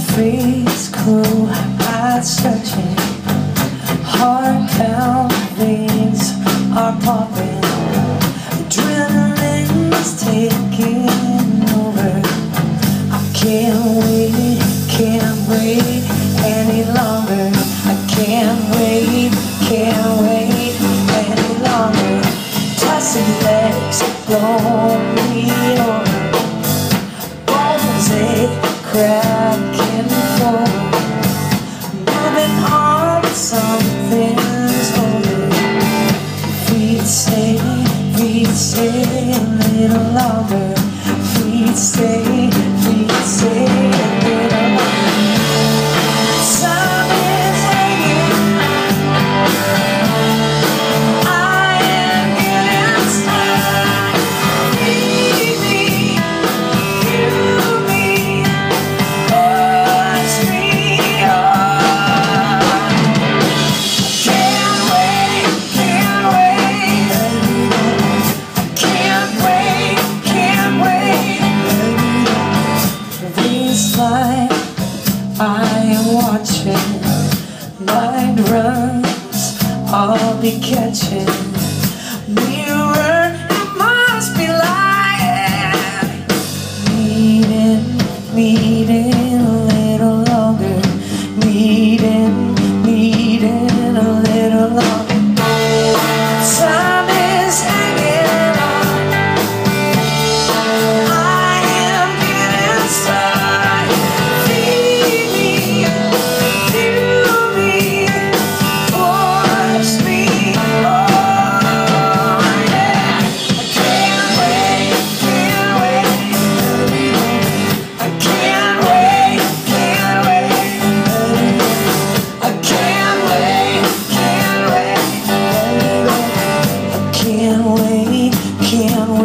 freeze, cool eyes searching. Heart down, veins are popping, Adrenaline is taking over. I can't wait, can't wait any longer. I can't something's holding. We'd stay, we'd stay a little longer. We'd stay, we'd stay I am watching. Night runs, I'll be catching.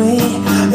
way